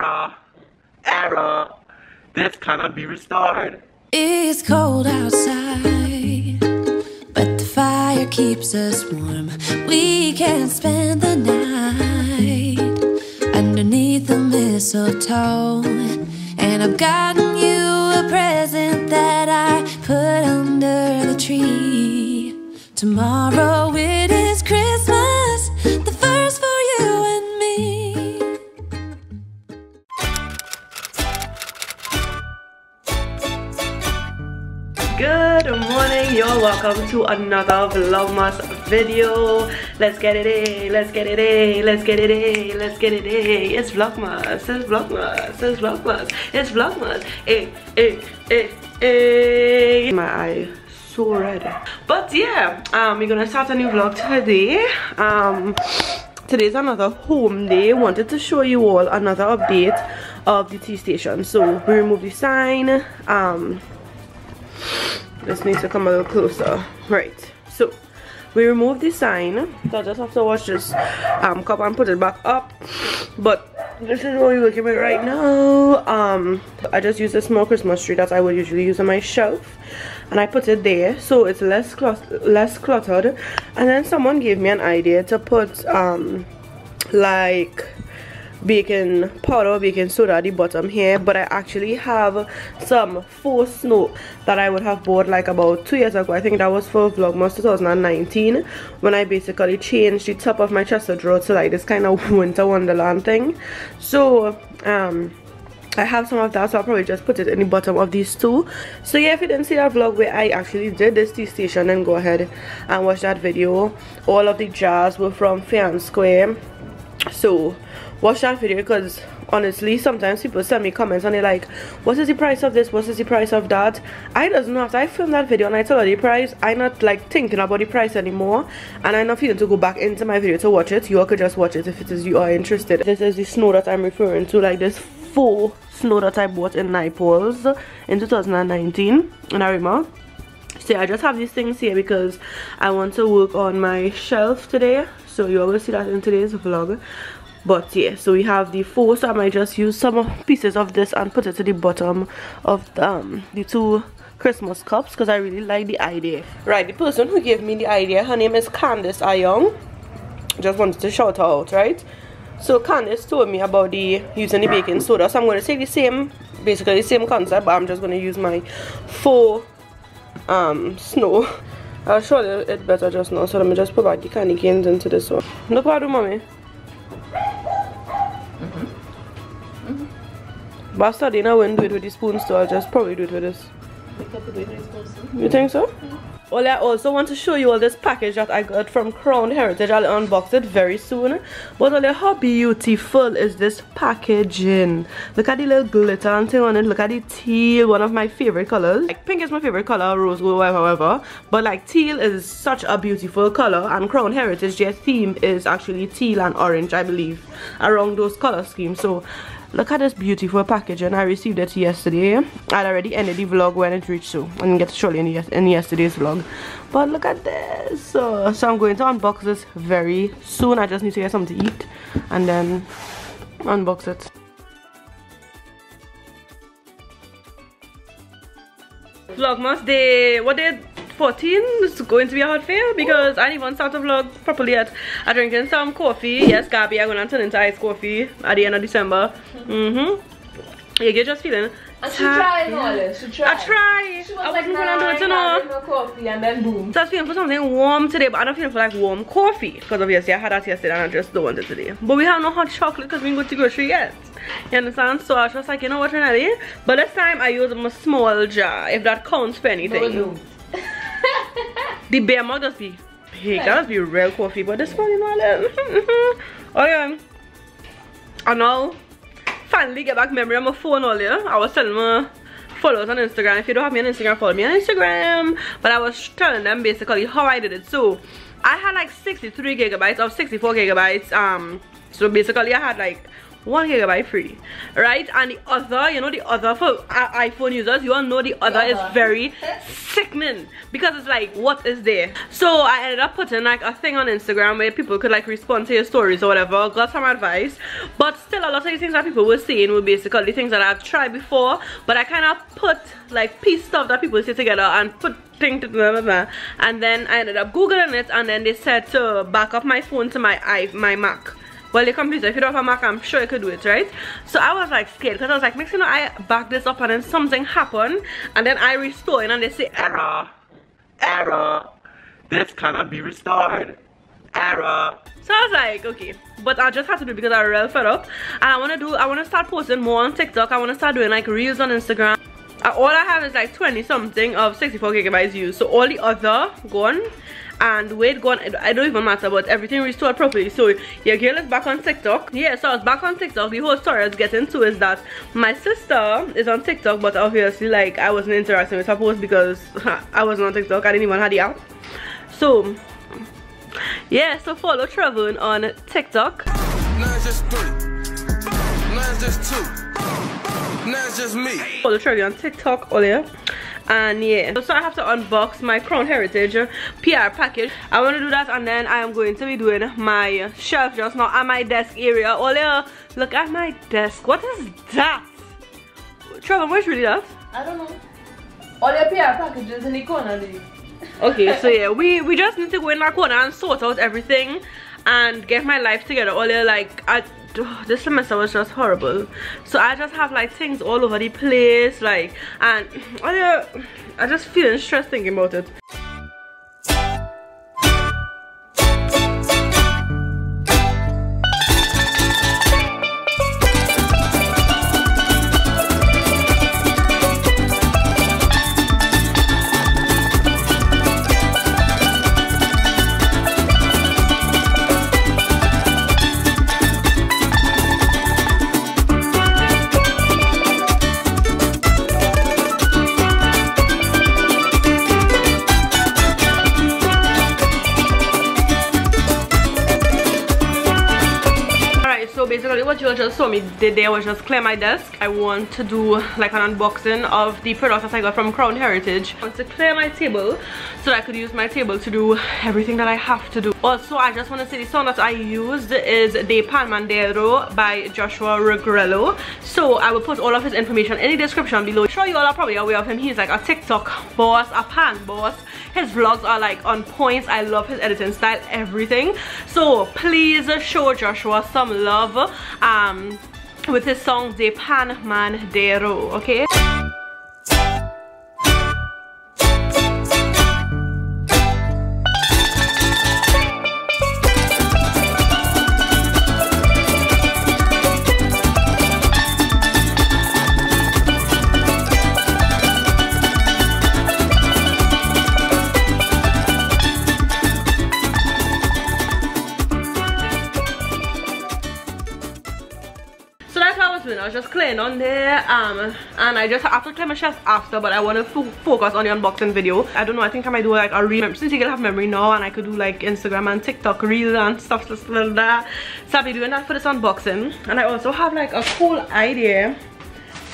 Error! Error! This cannot be restored. It's cold outside, but the fire keeps us warm. We can spend the night underneath the mistletoe. And I've gotten you a present that I put under the tree. Tomorrow it you're welcome to another Vlogmas video. Let's get it in, let's get it in, let's get it in, let's get it in. It's Vlogmas, it's Vlogmas, it's Vlogmas, it's Vlogmas. Hey, hey, hey, hey. My eye so red. But yeah, um, we're gonna start a new vlog today. Um, today's another home day. Wanted to show you all another update of the tea station. So we removed the sign. Um, this needs to come a little closer. Right. So we removed the sign. So I just have to wash this um cup and put it back up. But this is what we're working with right now. Um I just used a small Christmas tree that I would usually use on my shelf. And I put it there. So it's less clut less cluttered. And then someone gave me an idea to put um like baking powder baking soda at the bottom here but i actually have some faux snow that i would have bought like about two years ago. I think that was for vlogmas 2019 when i basically changed the top of my chest drawer to like this kind of winter wonderland thing. So um I have some of that so I'll probably just put it in the bottom of these two. So yeah if you didn't see that vlog where I actually did this tea station then go ahead and watch that video. All of the jars were from Fair and Square. So watch that video because honestly sometimes people send me comments and they're like what is the price of this? What is the price of that? I doesn't know after i filmed that video and i tell her the price. I'm not like thinking about the price anymore and i'm not feeling to go back into my video to watch it. You all could just watch it if it is you are interested. This is the snow that i'm referring to like this full snow that i bought in naples in 2019 in arima so i just have these things here because i want to work on my shelf today. So you will see that in today's vlog but yeah so we have the four so i might just use some pieces of this and put it to the bottom of the, um the two christmas cups because i really like the idea. Right the person who gave me the idea her name is candice ayong. Just wanted to shout her out right? So candice told me about the using the baking soda. So i'm going to take the same basically the same concept but i'm just going to use my four um snow. I'll show it better just now so let me just provide the candy canes into this one. No problem mommy But I studied I wouldn't do it with the spoons so I'll just probably do it with this. You think so? Mm-hmm. Well, I also want to show you all this package that I got from Crown Heritage. I'll unbox it very soon. But only how beautiful is this packaging. Look at the little glitter and thing on it. Look at the teal, one of my favorite colors. Like pink is my favorite color, rose gold, whatever. But like teal is such a beautiful color. And Crown Heritage, their theme is actually teal and orange, I believe. Around those color schemes. So look at this beautiful packaging i received it yesterday. I'd already ended the vlog when it reached so didn't get to show you in, in yesterday's vlog. But look at this. So, so i'm going to unbox this very soon. I just need to get something to eat and then unbox it. Vlogmas day. What day 14 is going to be a hot fail because I didn't even start the vlog properly yet. I'm drinking some coffee. Yes, Gabby, I'm gonna turn into iced coffee at the end of December. Mm-hmm. Yeah, you're just feeling and she tried this. She tried. I try. She was I like, wasn't nah, gonna do it, you know. no coffee, and then boom. So I was feeling for something warm today, but I'm not feeling for like warm coffee. Because obviously I had that yesterday and I just don't want it today. But we have no hot chocolate because we didn't go to grocery yet. You understand? So I was just like, you know what, Raenelle? But this time I use my small jar, if that counts for anything. No, no. The bear mug just be hey, that must be real coffee, but this one, you know, okay. I now finally get back memory on my phone earlier. I was telling my followers on Instagram, if you don't have me on Instagram, follow me on Instagram. But I was telling them basically how I did it. So I had like 63 gigabytes of 64 gigabytes. Um, so basically I had like one gigabyte free right? And the other you know the other for uh, iphone users you all know the other is very sickening because it's like what is there? So i ended up putting like a thing on instagram where people could like respond to your stories or whatever got some advice but still a lot of the things that people were saying were basically things that i've tried before but i kind of put like piece stuff that people say together and put thing to blah, blah, blah. and then i ended up googling it and then they said to back up my phone to my i my mac well your computer if you don't have a mac i'm sure you could do it right so i was like scared because i was like next you know i back this up and then something happened and then i restore it and they say Error. Error. This cannot be restored. Error. so i was like okay but i just had to do because i real fed up and i want to do i want to start posting more on tiktok i want to start doing like reels on instagram all i have is like 20 something of 64 gigabytes used so all the other gone and weight gone i don't even matter but everything restored properly. So your girl is back on tiktok. Yeah so i was back on tiktok. The whole story i was getting to is that my sister is on tiktok but obviously like i wasn't interacting with her post because i wasn't on tiktok. I didn't even have the app. So yeah so follow Trevon on tiktok. Just three. Just two. Now it's just me. Oh, follow Trevon on tiktok earlier and yeah. So i have to unbox my crown heritage uh, pr package. I want to do that and then i am going to be doing my uh, shelf just now at my desk area. Olea, look at my desk. What is that? Trevor, where's really that? I don't know. All your PR packages in the corner there. okay so yeah we we just need to go in that corner and sort out everything and get my life together. Olea, like i oh, this semester was just horrible. So i just have like things all over the place like and Olea, uh, i just feeling stressed thinking about it did there was just clear my desk. I want to do like an unboxing of the products that I got from Crown Heritage. I want to clear my table so I could use my table to do everything that I have to do. Also, I just want to say the song that I used is De Panmandero by Joshua Regrello. So I will put all of his information in the description below. I'm sure you all are probably aware of him. He's like a TikTok boss, a pan boss. His vlogs are like on points. I love his editing style, everything. So please show Joshua some love um, with his song De Panmandero, okay? Um, and I just have to clear my shelf after, but I want to fo focus on the unboxing video. I don't know. I think I might do like a reel since you can have memory now, and I could do like Instagram and TikTok reels and stuff like that. So I'll be doing that for this unboxing, and I also have like a cool idea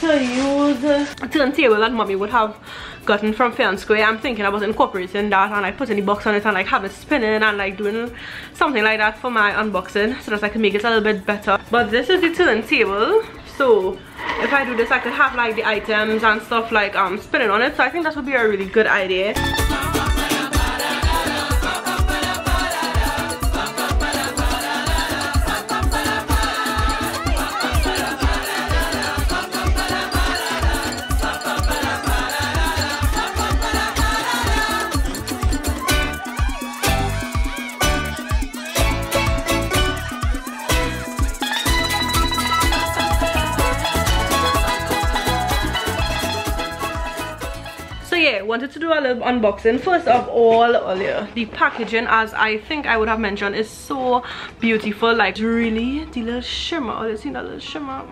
to use a turntable that mommy would have gotten from Fair and Square. I'm thinking about incorporating that and like putting the box on it and like have it spinning and like doing something like that for my unboxing so that I can make it a little bit better. But this is the turntable. So if I do this I could have like the items and stuff like um spinning on it. So I think that would be a really good idea. Wanted to do a little unboxing. First of all the packaging as i think i would have mentioned is so beautiful. Like really the little shimmer. Oh you see that little shimmer?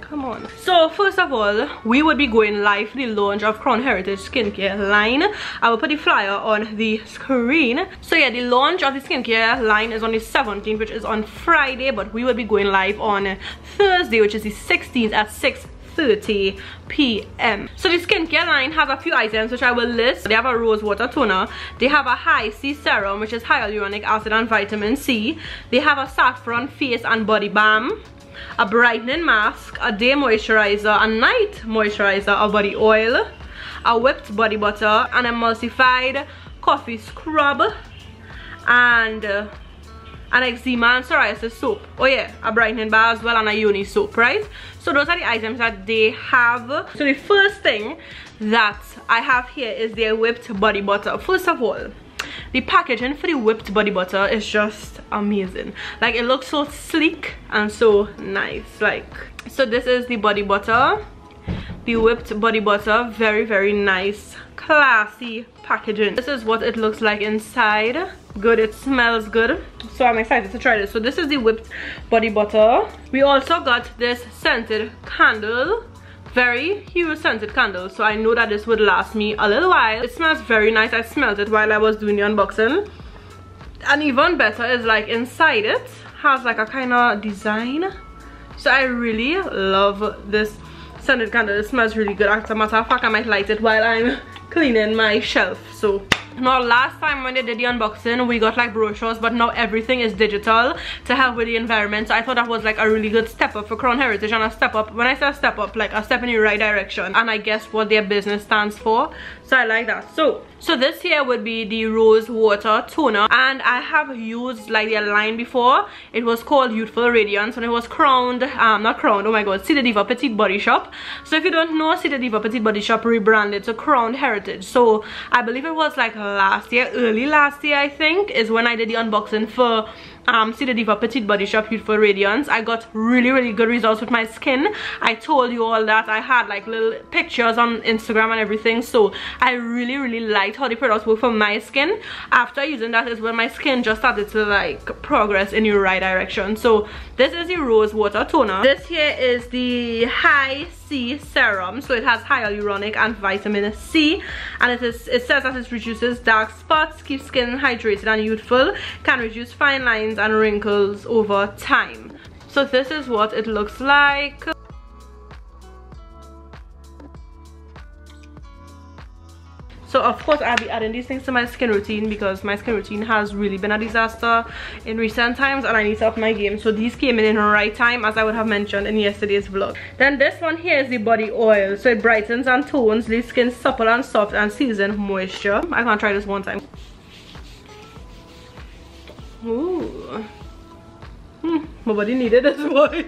Come on. So first of all we would be going live the launch of crown heritage skincare line. I will put the flyer on the screen. So yeah the launch of the skincare line is on the 17th which is on friday but we will be going live on thursday which is the 16th at 6 30 p.m. So the skincare line has a few items which I will list. They have a rose water toner. They have a high C serum which is hyaluronic acid and vitamin C. They have a saffron face and body balm a brightening mask, a day moisturizer, a night moisturizer, a body oil, a whipped body butter, an emulsified coffee scrub, and an eczema and psoriasis soap. Oh yeah, a brightening bar as well and a uni soap, right? So those are the items that they have. So the first thing that I have here is their whipped body butter. First of all, the packaging for the whipped body butter is just amazing like it looks so sleek and so nice like so this is the body butter the whipped body butter. Very very nice classy packaging. This is what it looks like inside. Good it smells good. So i'm excited to try this. So this is the whipped body butter. We also got this scented candle. Very huge scented candle. So i know that this would last me a little while. It smells very nice. I smelled it while i was doing the unboxing. And even better is like inside it has like a kind of design. So i really love this scented candle it smells really good. As a matter of fact i might light it while i'm cleaning my shelf. So now last time when they did the unboxing we got like brochures but now everything is digital to help with the environment. So i thought that was like a really good step up for crown heritage and a step up when i say step up like a step in the right direction. And i guess what their business stands for. So i like that. So so this here would be the rose water toner. And i have used like their line before. It was called youthful radiance and it was crowned um not crowned oh my god see the diva petite body shop. So if you don't know see the diva petite body shop rebranded to crowned heritage. So i believe it was like last year early last year i think is when i did the unboxing for um see the diva petite body shop youthful radiance. I got really really good results with my skin. I told you all that. I had like little pictures on instagram and everything. So i really really liked how products work for my skin. After using that is when my skin just started to like progress in the right direction. So this is the rose water toner. This here is the high C serum. So it has hyaluronic and vitamin C. And it is it says that it reduces dark spots keeps skin hydrated and youthful can reduce fine lines and wrinkles over time. So this is what it looks like so of course i'll be adding these things to my skin routine because my skin routine has really been a disaster in recent times and i need to up my game. So these came in in the right time as i would have mentioned in yesterday's vlog. Then this one here is the body oil. So it brightens and tones leaves skin supple and soft and season moisture. I can't try this one time my body needed this one.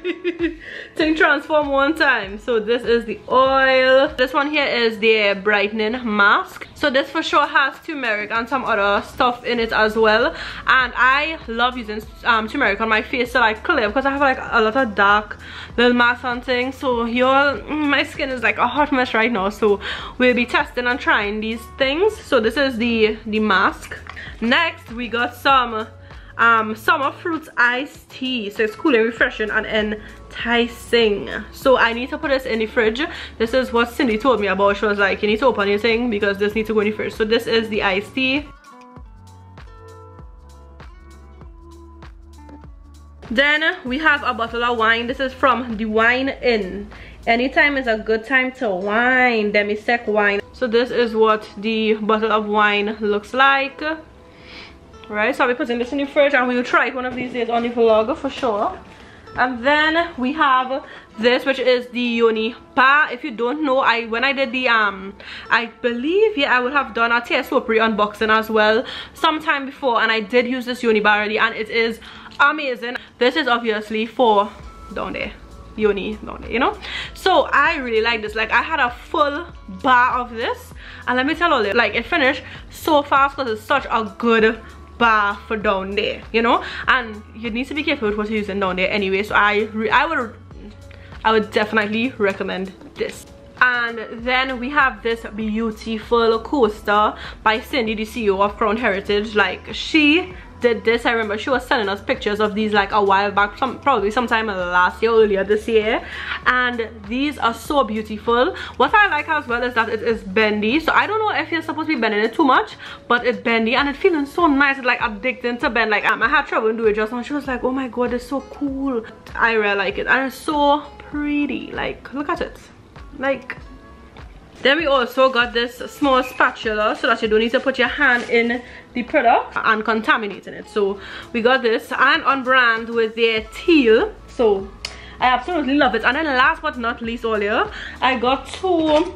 Thing transform one time. So this is the oil. This one here is the brightening mask. So this for sure has turmeric and some other stuff in it as well. And I love using um, turmeric on my face to like clear because I have like a lot of dark little marks and things. So y'all, mm, my skin is like a hot mess right now. So we'll be testing and trying these things. So this is the, the mask. Next we got some um summer fruits iced tea. So it's cool and refreshing and enticing. So i need to put this in the fridge. This is what cindy told me about. She was like you need to open your thing because this needs to go in the fridge. So this is the iced tea. Then we have a bottle of wine. This is from the wine inn. Anytime is a good time to wine. Demi-sec wine. So this is what the bottle of wine looks like right so i'll be putting this in the fridge and we'll try it one of these days on the vlog for sure. And then we have this which is the yoni pa if you don't know i when i did the um i believe yeah i would have done a tea soapery unboxing as well sometime before and i did use this yoni bar already and it is amazing. This is obviously for down there. Yoni down there you know? So i really like this. Like i had a full bar of this and let me tell you like it finished so fast because it's such a good bar for down there you know? And you need to be careful with what you're using down there anyway so i i would i would definitely recommend this. And then we have this beautiful coaster by cindy the ceo of crown heritage. Like she did this i remember she was sending us pictures of these like a while back some probably sometime last year earlier this year. And these are so beautiful. What i like as well is that it is bendy. So i don't know if you're supposed to be bending it too much but it's bendy and it's feeling so nice. It's like addicting to bend. Like um, i had trouble doing it just and she was like oh my god it's so cool. I really like it. And it's so pretty. Like look at it. Like then we also got this small spatula so that you don't need to put your hand in the product. And contaminating it. So we got this. And on brand with their teal. So i absolutely love it. And then last but not least earlier i got two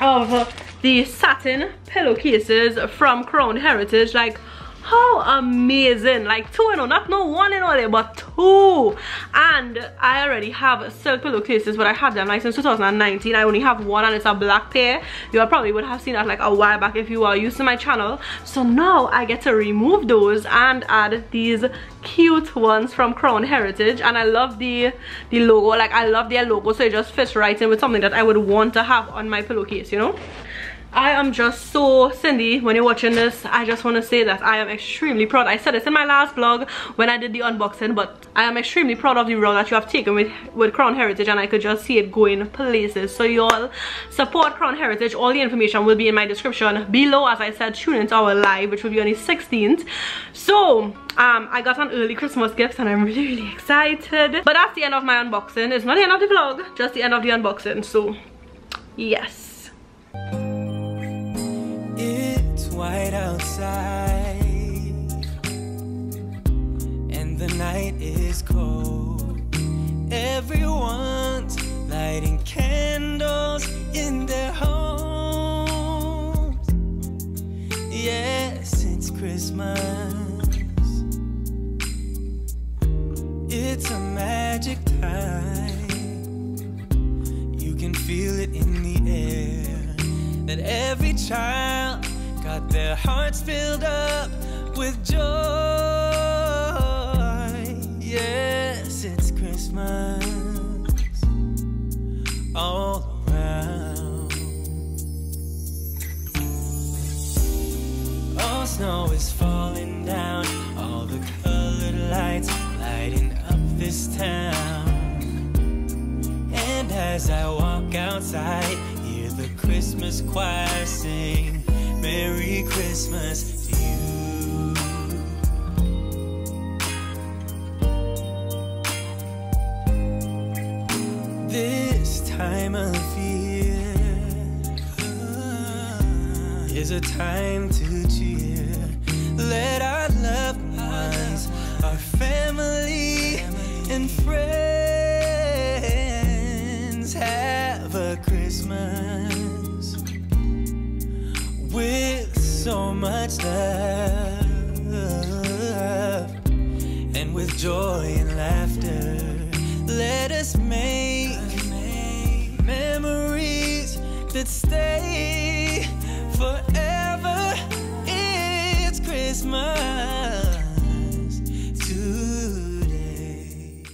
of the satin pillowcases from crown heritage like how amazing. Like two and oh not no one in all there but two. And i already have silk pillowcases but i have them like since 2019 i only have one and it's a black pair. You probably would have seen that like a while back if you are used to my channel. So now i get to remove those and add these cute ones from crown heritage. And i love the the logo. Like i love their logo so it just fits right in with something that i would want to have on my pillowcase you know I am just so Cindy when you're watching this I just want to say that I am extremely proud. I said this in my last vlog when I did the unboxing but I am extremely proud of the role that you have taken with with Crown Heritage and I could just see it going places. So y'all support Crown Heritage. All the information will be in my description below. As I said tune into our live which will be on the 16th so um i got an early christmas gift and i'm really really excited. But that's the end of my unboxing. It's not the end of the vlog just the end of the unboxing. So yes white outside and the night is cold. Everyone's lighting candles in their homes. Yes, it's Christmas. It's a magic time. You can feel it in the air that every child got their hearts filled up with joy. Yes, it's Christmas all around. All snow is falling down, all the colored lights lighting up this town. And as I walk outside, hear the Christmas choir sing. Merry Christmas to you. This time of year is a time to cheer. Let our loved ones, our family, and friends much love and with joy and laughter. Let us make memories that stay forever. It's Christmas today.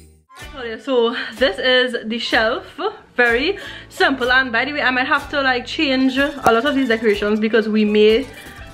So this is the shelf very simple and by the way i might have to like change a lot of these decorations because we may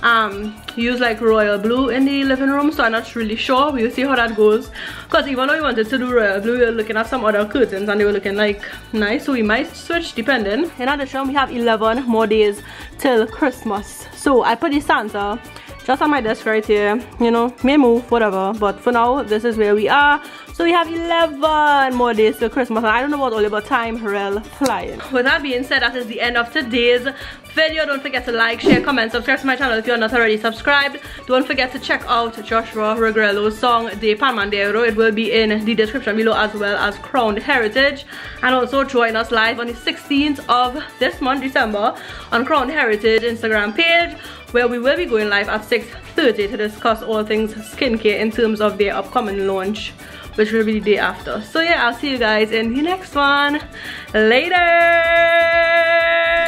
um use like royal blue in the living room so i'm not really sure. We'll see how that goes. Because even though we wanted to do royal blue we were looking at some other curtains and they were looking like nice so we might switch depending. In addition we have 11 more days till christmas. So i put the santa just on my desk right here you know may move whatever but for now this is where we are so we have 11 more days till Christmas and I don't know what all about time real flying. With that being said, that is the end of today's video. Don't forget to like, share, comment, subscribe to my channel if you're not already subscribed. Don't forget to check out Joshua Regrello's song De Panmandero. It will be in the description below as well as Crowned Heritage. And also join us live on the 16th of this month, December, on Crowned Heritage Instagram page where we will be going live at 6.30 to discuss all things skincare in terms of their upcoming launch which will be the day after. So yeah i'll see you guys in the next one. Later